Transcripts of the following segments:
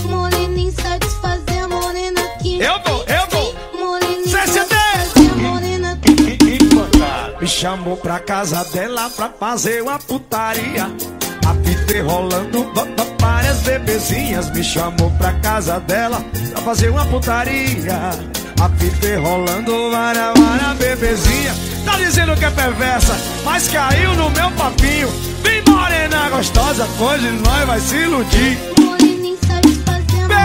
Morena insatisfazer, morena aqui. Eu tô, eu tô. Morena CCD. insatisfazer, morena Me chamou pra casa dela pra fazer uma putaria. A fita rolando, várias bebezinhas. Me chamou pra casa dela pra fazer uma putaria. A fita rolando, várias, várias bebezinhas. Tá dizendo que é perversa, mas caiu no meu papinho. Vem morena gostosa, hoje nós vai se iludir.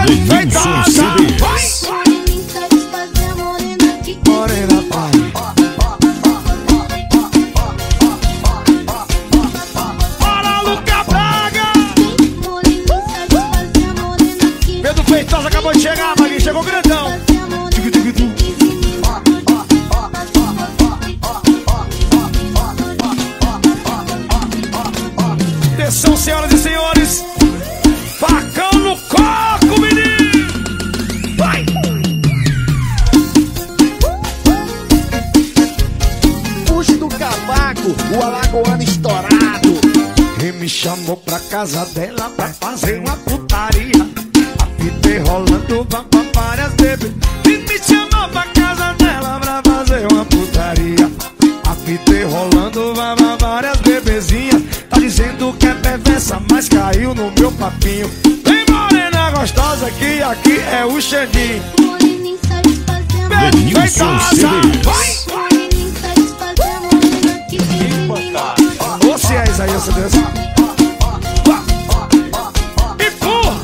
Perfeitaça! CDs. Vai! Morena pai. Bora, Luca Braga! Pedro Feitosa acabou de chegar, Maguinho, chegou grandão. Atenção, senhoras do cavaco, o alagoano estourado. E me chamou pra casa dela pra fazer uma putaria. A fita rolando, va- va- várias bebês. E me chamou pra casa dela pra fazer uma putaria. A fita rolando, va- va- várias bebezinhas. Tá dizendo que é perversa, mas caiu no meu papinho. Vem morena gostosa, que aqui é o Xandinho. Morena insatisfazer, Denilson Feitosa! CDs. Vai! Se é Isaías, Deus. Empurra!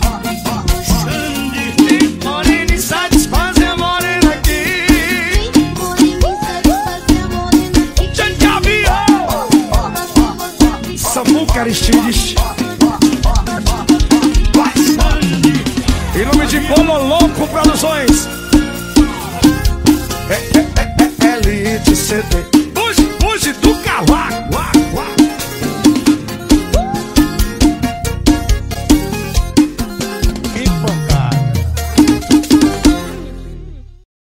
Sandy, morena, satisfazer morena aqui. Morena aqui. Gente, avião! Samuca Aristides. Em nome de Bolo Louco Produções. É, é, é, é, Elite CD. Hoje, hoje do cavaco.